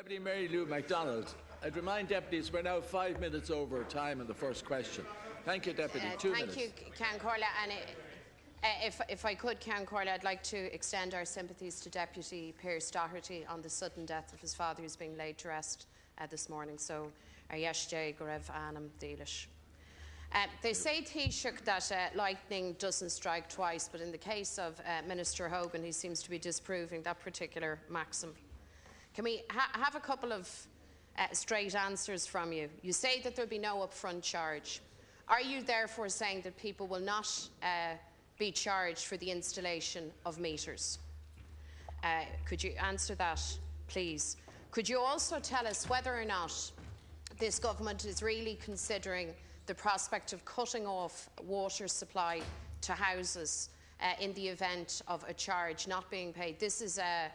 Deputy Mary Lou McDonald. I'd remind deputies we're now five minutes over time on the first question. Thank you, Deputy. Uh, Two thank minutes. you, Ceann Comhairle. And it, uh, if, if I could, Ceann Comhairle, I'd like to extend our sympathies to Deputy Pearse Doherty on the sudden death of his father, who's being laid to rest uh, this morning. So, Aryesh Gorev Anam Delish. Uh, they say Taoiseach that uh, lightning doesn't strike twice, but in the case of uh, Minister Hogan, he seems to be disproving that particular maxim. Can we ha have a couple of uh, straight answers from you? You say that there'll be no upfront charge. Are you therefore saying that people will not uh, be charged for the installation of meters? Uh, could you answer that, please? Could you also tell us whether or not this government is really considering the prospect of cutting off water supply to houses uh, in the event of a charge not being paid? This is a,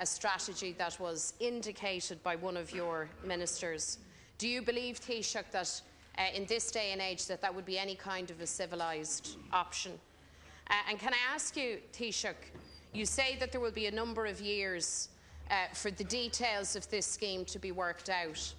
a strategy that was indicated by one of your ministers. Do you believe, Taoiseach, that uh, in this day and age that that would be any kind of a civilised option? Uh, and can I ask you, Taoiseach, you say that there will be a number of years uh, for the details of this scheme to be worked out.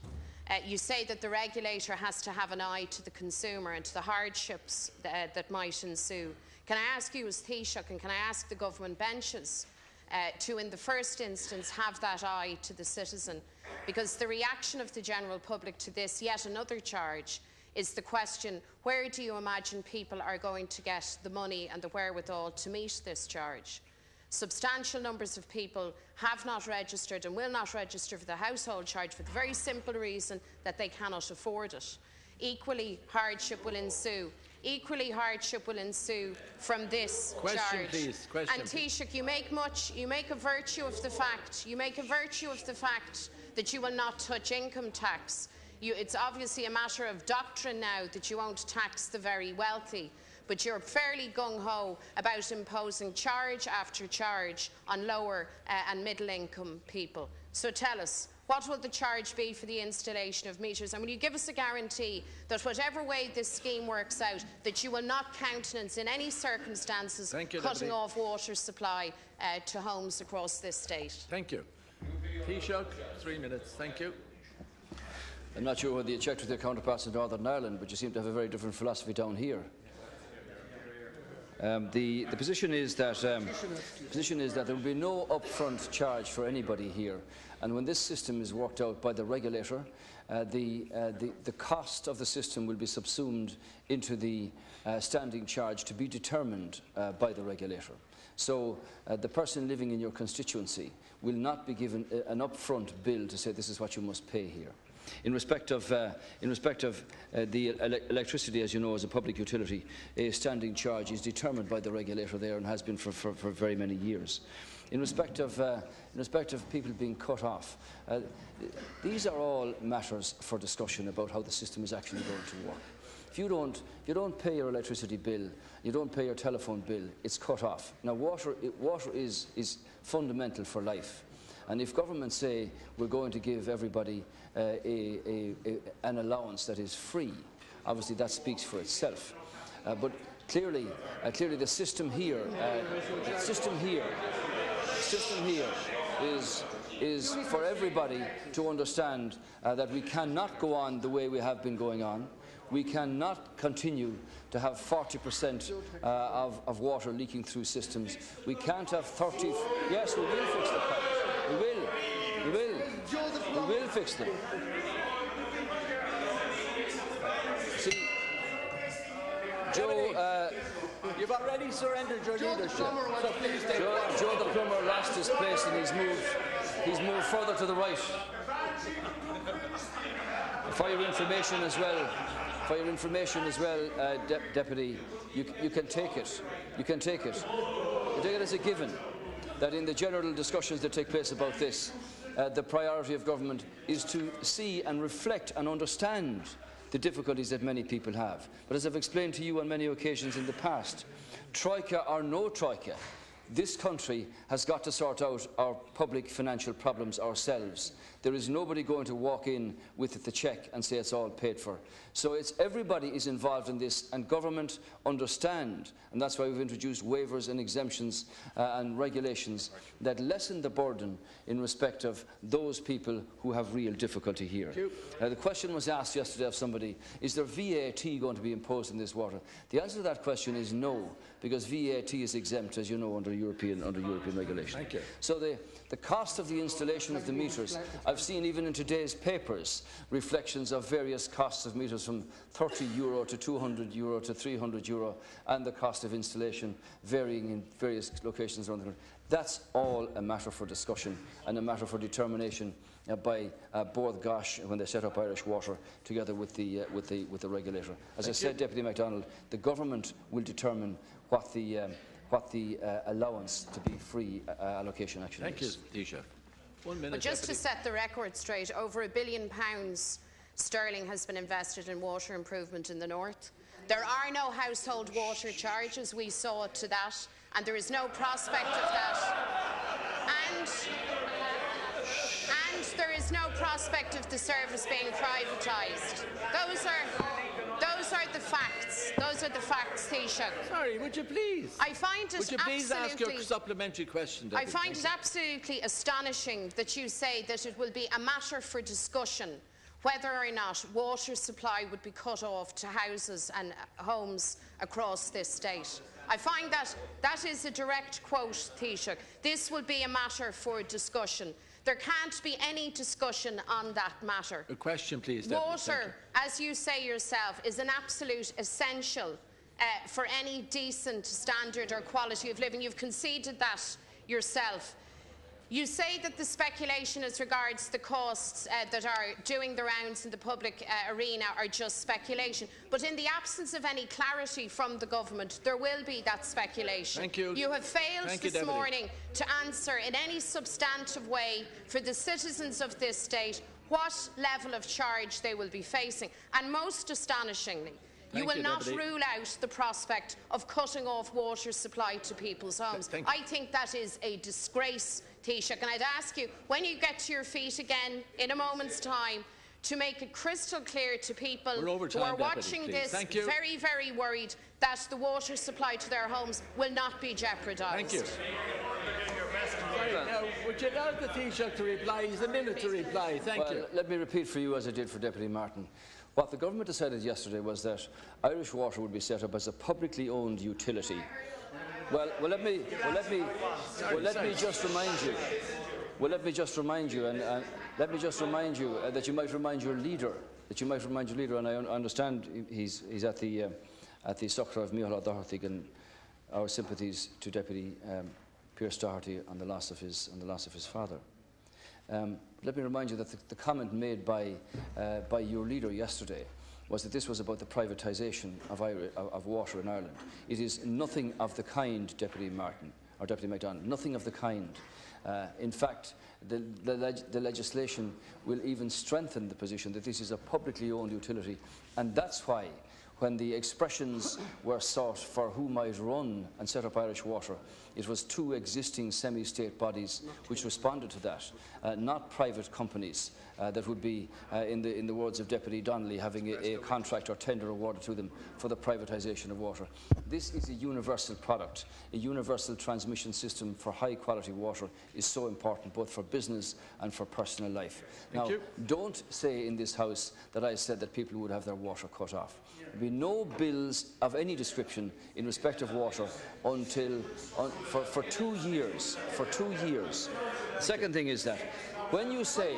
Uh, you say that the regulator has to have an eye to the consumer and to the hardships uh, that might ensue. Can I ask you as Taoiseach and can I ask the government benches uh, to, in the first instance, have that eye to the citizen? Because the reaction of the general public to this, yet another charge, is the question where do you imagine people are going to get the money and the wherewithal to meet this charge? Substantial numbers of people have not registered and will not register for the household charge for the very simple reason that they cannot afford it. Equally, hardship will ensue. Equally, hardship will ensue from this Question, charge. please. Question, and Taoiseach, you make much. You make a virtue of the fact. You make a virtue of the fact that you will not touch income tax. You, it's obviously a matter of doctrine now that you won't tax the very wealthy but you're fairly gung ho about imposing charge after charge on lower uh, and middle income people. So tell us, what will the charge be for the installation of meters? And will you give us a guarantee that whatever way this scheme works out, that you will not countenance in any circumstances you, cutting Deputy. off water supply uh, to homes across this state? Thank you. Taoiseach, three minutes. Thank you. I'm not sure whether you checked with your counterparts in Northern Ireland, but you seem to have a very different philosophy down here. Um, the, the position is that um, position is that there will be no upfront charge for anybody here, and when this system is worked out by the regulator, uh, the, uh, the, the cost of the system will be subsumed into the uh, standing charge to be determined uh, by the regulator. So uh, the person living in your constituency will not be given a, an upfront bill to say this is what you must pay here. In respect of, uh, in respect of uh, the ele electricity, as you know, as a public utility, a standing charge is determined by the regulator there and has been for, for, for very many years. In respect of, uh, in respect of people being cut off, uh, these are all matters for discussion about how the system is actually going to work. If you don't, you don't pay your electricity bill, you don't pay your telephone bill, it's cut off. Now, water, it, water is, is fundamental for life. And if governments say we're going to give everybody uh, a, a, a, an allowance that is free, obviously that speaks for itself. Uh, but clearly, uh, clearly the system here, uh, the system here, system here is is for everybody to understand uh, that we cannot go on the way we have been going on. We cannot continue to have 40% uh, of, of water leaking through systems. We can't have 30. Yes, we will fix the pipes. We will. We will. We will fix them. See, Joe, uh, You've already surrendered your leadership. So please take Joe, Joe the plumber lost his place and he's moved. He's moved further to the right. For your information as well, for your information as well, uh, De Deputy, you, you can take it. You can take it. You take it as a given that in the general discussions that take place about this, uh, the priority of government is to see and reflect and understand the difficulties that many people have. But as I've explained to you on many occasions in the past, troika or no troika, This country has got to sort out our public financial problems ourselves. There is nobody going to walk in with the cheque and say it's all paid for. So it's everybody is involved in this, and government understand, and that's why we've introduced waivers and exemptions uh, and regulations that lessen the burden in respect of those people who have real difficulty here. Uh, the question was asked yesterday of somebody, is there VAT going to be imposed in this water? The answer to that question is no, because VAT is exempt, as you know, under European, under European regulation. Thank you. So the, the cost of the installation of the meters, I've seen even in today's papers reflections of various costs of meters from 30 euro to 200 euro to 300 euro and the cost of installation varying in various locations around the country. That's all a matter for discussion and a matter for determination uh, by uh, Bord Gáis when they set up Irish Water together with the, uh, with the, with the regulator. As I said, Deputy McDonald, the government will determine what the, um, what the uh, allowance to be free uh, allocation actually Thank you, is. Taoiseach. One minute, But just to set the record straight, over a billion pounds sterling has been invested in water improvement in the north. There are no household water charges. We saw to that, and there is no prospect of that. And and there is no prospect of the service being privatised. Those are those are the facts. Those are the facts, Taoiseach. Sorry, would you please? I find it would you please ask your supplementary question, I Deputy? find it absolutely astonishing that you say that it will be a matter for discussion whether or not water supply would be cut off to houses and homes across this state. I find that that is a direct quote, Taoiseach. This will be a matter for discussion. There can't be any discussion on that matter. A question, please. Thank you. Water, as you say yourself, is an absolute essential uh, for any decent standard or quality of living. You've conceded that yourself. You say that the speculation as regards the costs uh, that are doing the rounds in the public uh, arena are just speculation. But in the absence of any clarity from the government, there will be that speculation. Thank you. You have failed Thank this Deputy. morning to answer in any substantive way for the citizens of this state what level of charge they will be facing. And most astonishingly, you will you, not Deputy. rule out the prospect of cutting off water supply to people's homes. thank- I think that is a disgrace, Taoiseach, and I'd ask you, when you get to your feet again in a moment's time, to make it crystal clear to people We're who are watching please. this Thank you. very, very worried that the water supply to their homes will not be jeopardised. Thank you. Sorry, now, would you allow the Taoiseach to reply? He's a minute to reply. Thank well, you. let me repeat for you as I did for Deputy Martin. What the government decided yesterday was that Irish Water would be set up as a publicly owned utility. Well, well let me, well, let me, well, let me just remind you. Well, let me just remind you, and, and let me just remind you uh, that you might remind your leader, that you might remind your leader, and I un- understand he's, he's at the, uh, at the Sucre of Micheál Doherty, and our sympathies to Deputy um, Pearse Doherty on the loss of his, on the loss of his father. Um, let me remind you that the, the comment made by, uh, by your leader yesterday was that this was about the privatisation of, of, water in Ireland. It is nothing of the kind, Deputy Martin, or Deputy McDonald, nothing of the kind. Uh, in fact, the, the, leg- the legislation will even strengthen the position that this is a publicly owned utility, and that's why when the expressions were sought for who might run and set up Irish Water, it was two existing semi-state bodies which responded to that, uh, not private companies uh, that would be, uh, in, the, in the words of Deputy Donnelly, having a, a contract or tender awarded to them for the privatisation of water. This is a universal product. A universal transmission system for high-quality water is so important both for business and for personal life. now, you. don't say in this House that I said that people would have their water cut off. There will be no bills of any description in respect of water until un, for, for two years. For two years. The second thing is that when you say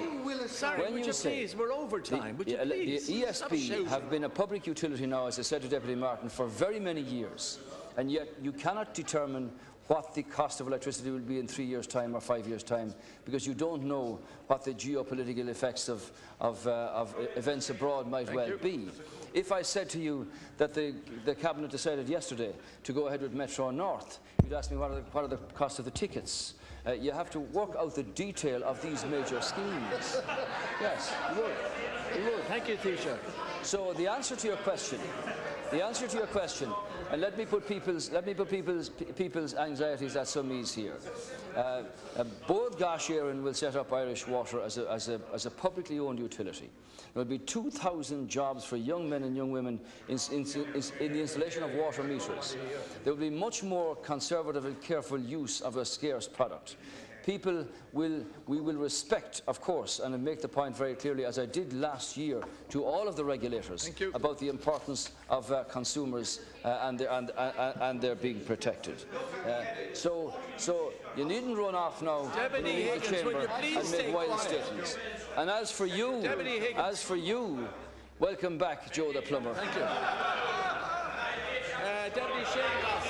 Sorry, when would you you say please? We're over time. Would you the, please? the Stop ESB have been a public utility now, as I said to Deputy Martin, for very many years, and yet you cannot determine what the cost of electricity will be in three years' time or five years' time, because you don't know what the geopolitical effects of, of, uh, of events abroad might well be. If I said to you that the, the Cabinet decided yesterday to go ahead with Metro North, you'd ask me what are the, what are the costs of the tickets. Uh, you have to work out the detail of these major schemes. Yes, you would. Thank you, Taoiseach. So the answer to your question, the answer to your question And let me put people's, let me put people's, people's anxieties at some ease here. Uh, uh, Bord Gáis will set up Irish Water as a, as a, as a publicly owned utility. There will be 2,000 jobs for young men and young women in, in, in, the installation of water meters. There will be much more conservative and careful use of a scarce product people will, we will respect, of course, and make the point very clearly, as I did last year, to all of the regulators about the importance of uh, consumers uh, and, their, and, uh, and their being protected. Uh, so, so you needn't run off now Deputy the chamber and make wild statements. And as for you, as for you, welcome back, Joe the plumber. Thank you. Uh, Deputy Shane.